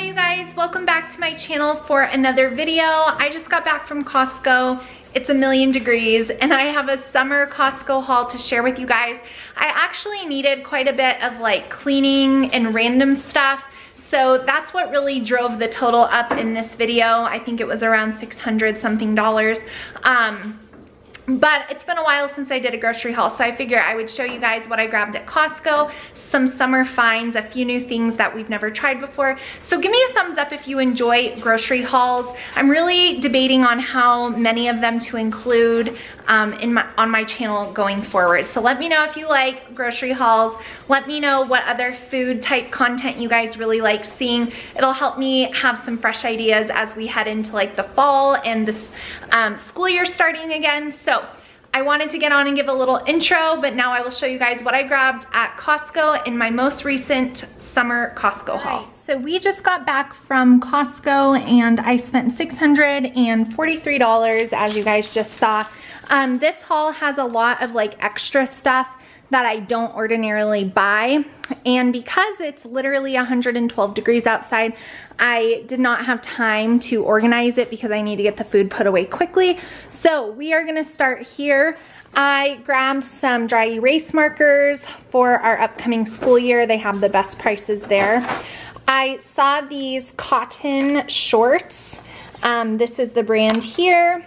Hi you guys, welcome back to my channel for another video. I just got back from Costco. It's a million degrees and I have a summer Costco haul to share with you guys. I actually needed quite a bit of like cleaning and random stuff. So that's what really drove the total up in this video. I think it was around 600 something dollars. Um, but it's been a while since I did a grocery haul, so I figure I would show you guys what I grabbed at Costco, some summer finds, a few new things that we've never tried before. So give me a thumbs up if you enjoy grocery hauls. I'm really debating on how many of them to include um, in my, on my channel going forward. So let me know if you like grocery hauls. Let me know what other food type content you guys really like seeing. It'll help me have some fresh ideas as we head into like the fall and this um, school year starting again. So I wanted to get on and give a little intro, but now I will show you guys what I grabbed at Costco in my most recent summer Costco haul. Right, so we just got back from Costco and I spent $643 as you guys just saw. Um, this haul has a lot of like extra stuff that I don't ordinarily buy. And because it's literally 112 degrees outside, I did not have time to organize it because I need to get the food put away quickly. So we are gonna start here. I grabbed some dry erase markers for our upcoming school year. They have the best prices there. I saw these cotton shorts. Um, this is the brand here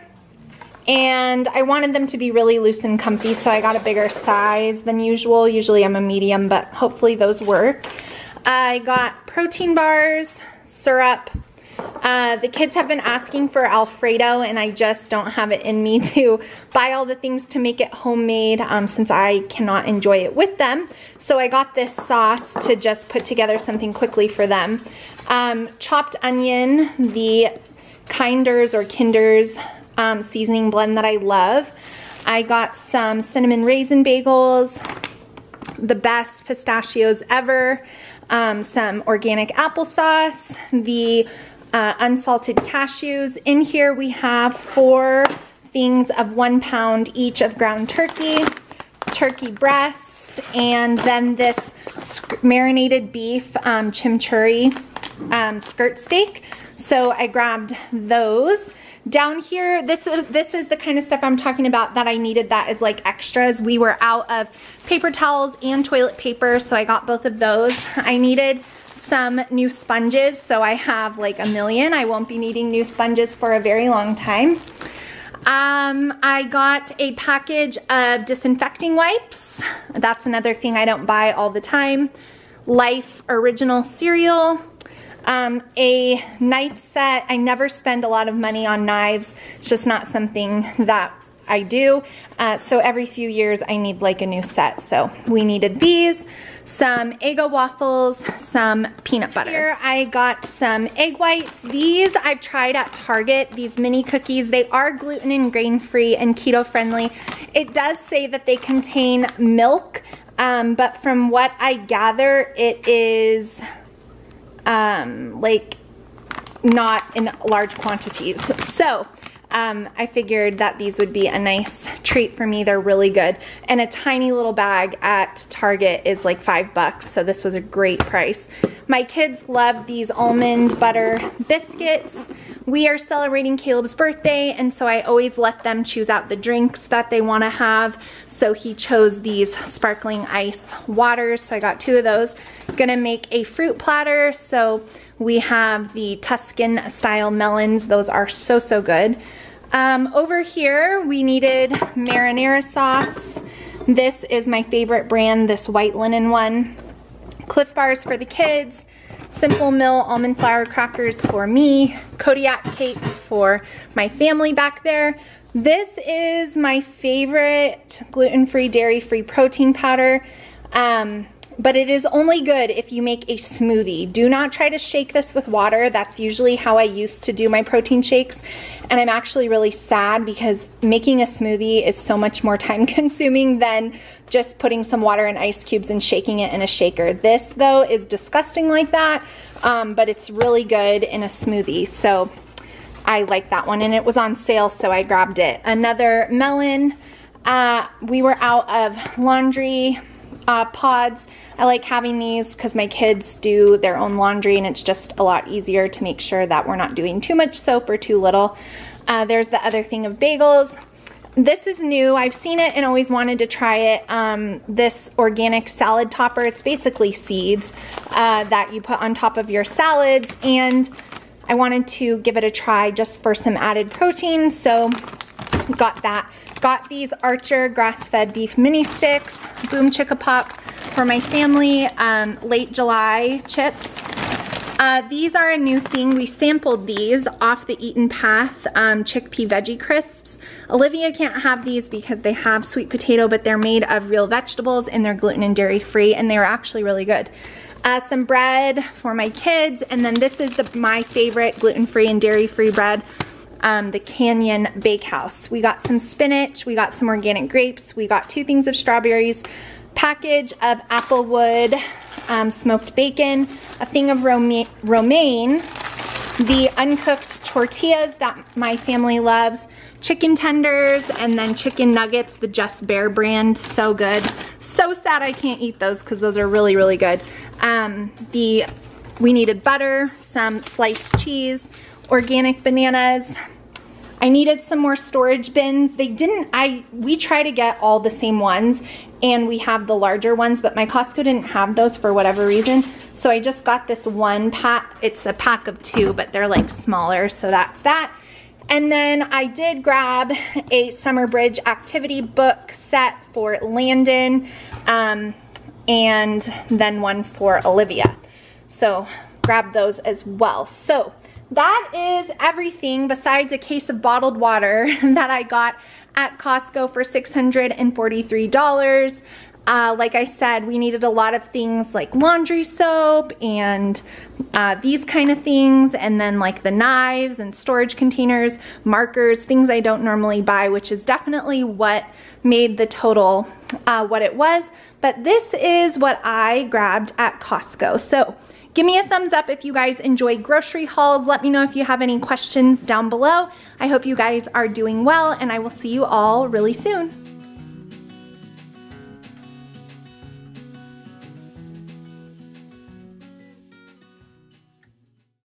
and I wanted them to be really loose and comfy so I got a bigger size than usual. Usually I'm a medium but hopefully those work. I got protein bars, syrup. Uh, the kids have been asking for Alfredo and I just don't have it in me to buy all the things to make it homemade um, since I cannot enjoy it with them. So I got this sauce to just put together something quickly for them. Um, chopped onion, the Kinders or Kinders um, seasoning blend that I love. I got some cinnamon raisin bagels, the best pistachios ever, um, some organic applesauce, the uh, unsalted cashews. In here we have four things of one pound each of ground turkey, turkey breast, and then this marinated beef um, chimichurri um, skirt steak. So I grabbed those. Down here, this, is, this is the kind of stuff I'm talking about that I needed that is like extras. We were out of paper towels and toilet paper, so I got both of those. I needed some new sponges, so I have like a million. I won't be needing new sponges for a very long time. Um, I got a package of disinfecting wipes. That's another thing I don't buy all the time. Life Original Cereal. Um, a knife set, I never spend a lot of money on knives. It's just not something that I do. Uh, so every few years I need like a new set. So we needed these, some Eggo waffles, some peanut butter. Here I got some egg whites. These I've tried at Target, these mini cookies. They are gluten and grain free and keto friendly. It does say that they contain milk, um, but from what I gather, it is um, like not in large quantities. So um, I figured that these would be a nice treat for me. They're really good. And a tiny little bag at Target is like five bucks, so this was a great price. My kids love these almond butter biscuits. We are celebrating Caleb's birthday, and so I always let them choose out the drinks that they wanna have. So he chose these sparkling ice waters, so I got two of those. Gonna make a fruit platter, so we have the Tuscan style melons. Those are so, so good. Um, over here, we needed marinara sauce. This is my favorite brand, this white linen one. Clif bars for the kids. Simple Mill almond flour crackers for me. Kodiak cakes for my family back there. This is my favorite gluten-free, dairy-free protein powder. Um, but it is only good if you make a smoothie. Do not try to shake this with water. That's usually how I used to do my protein shakes. And I'm actually really sad because making a smoothie is so much more time consuming than just putting some water and ice cubes and shaking it in a shaker. This though is disgusting like that, um, but it's really good in a smoothie. So I like that one and it was on sale so I grabbed it. Another melon. Uh, we were out of laundry uh, pods. I like having these because my kids do their own laundry and it's just a lot easier to make sure that we're not doing too much soap or too little. Uh, there's the other thing of bagels. This is new. I've seen it and always wanted to try it. Um, this organic salad topper. It's basically seeds uh, that you put on top of your salads and I wanted to give it a try just for some added protein. So got that. Got these Archer grass-fed beef mini sticks, Boom Chicka Pop for my family, um, late July chips. Uh, these are a new thing. We sampled these off the Eaton Path um, chickpea veggie crisps. Olivia can't have these because they have sweet potato, but they're made of real vegetables and they're gluten and dairy free and they're actually really good. Uh, some bread for my kids, and then this is the, my favorite gluten-free and dairy-free bread um, the Canyon Bakehouse. We got some spinach, we got some organic grapes, we got two things of strawberries, package of applewood um, smoked bacon, a thing of romaine, the uncooked tortillas that my family loves, chicken tenders, and then chicken nuggets, the Just Bare brand, so good. So sad I can't eat those because those are really, really good. Um, the We needed butter, some sliced cheese, organic bananas, I needed some more storage bins. They didn't, I, we try to get all the same ones and we have the larger ones, but my Costco didn't have those for whatever reason. So I just got this one pack. It's a pack of two, but they're like smaller. So that's that. And then I did grab a Summer Bridge activity book set for Landon um, and then one for Olivia. So grab those as well. So that is everything besides a case of bottled water that I got at Costco for $643. Uh, like I said, we needed a lot of things like laundry soap and uh, these kind of things, and then like the knives and storage containers, markers, things I don't normally buy, which is definitely what made the total uh, what it was. But this is what I grabbed at Costco. So Give me a thumbs up if you guys enjoy grocery hauls. Let me know if you have any questions down below. I hope you guys are doing well and I will see you all really soon.